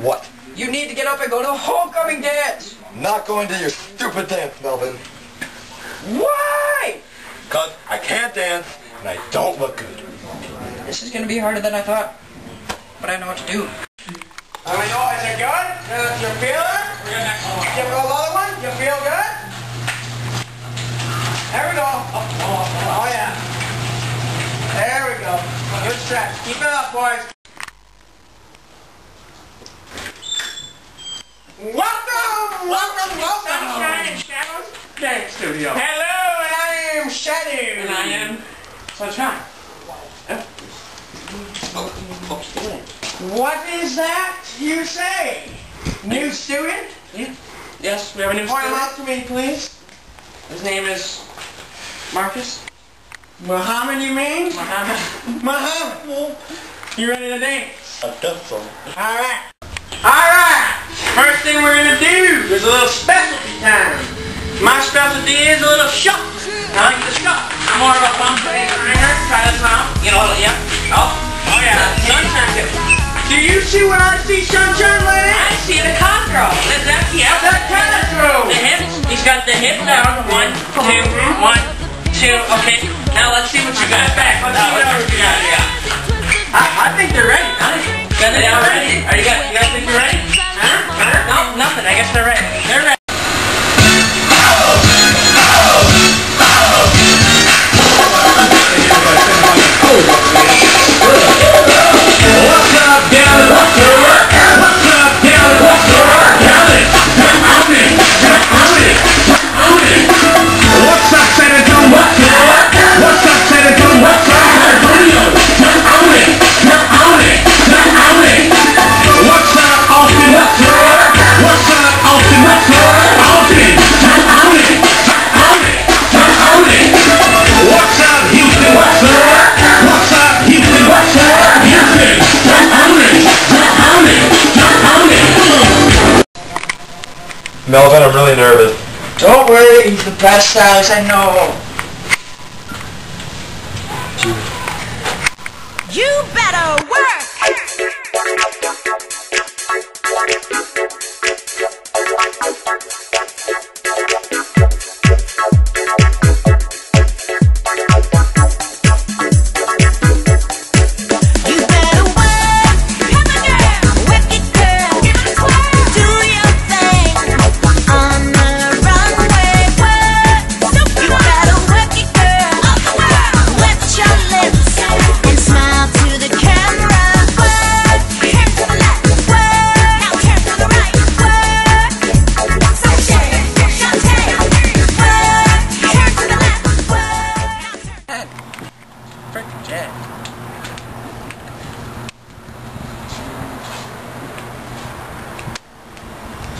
What? You need to get up and go to homecoming dance. Not going to your stupid dance, Melvin. Why? Because I can't dance and I don't look good. This is going to be harder than I thought, but I know what to do. I know it's a gun, it's a feeler, Keep it up, boys. Welcome, welcome, welcome. Sunshine and Shadows Dance Studio. Hello, and I am Shadow. And I am Sunshine. What is that you say? New student? Yeah. Yes, we have a new Point him student. out to me, please. His name is Marcus Muhammad, you mean? Muhammad. Muhammad. You ready to dance? I guess so. All right. All right. First thing we're gonna do is a little specialty time. My specialty is a little shuck. I like the shuck. I'm more of a bump ringer. Try this out. You know, yeah. Oh, oh yeah. Sunshine. Do you see what I see, Sunshine Lady? I see the cock girl. Is that, yeah. That Castro. The hips. He's got the hip down. One, two, one, two. Okay. Now let's see what you got back. Let's see what you got. I, I think they're ready. It all ready? Melvin, I'm really nervous. Don't worry, he's the best stylist I know. You better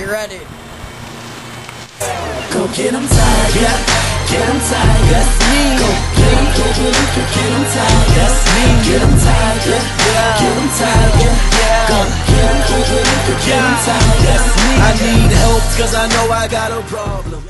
You ready? Go get 'em tiger, get 'em tiger. That's me. Go get 'em, go get 'em, go get 'em tiger. That's me. Get 'em tiger, get 'em tiger. Go get 'em, go get 'em, go get 'em tiger. That's me. I need help 'cause I know I got a problem.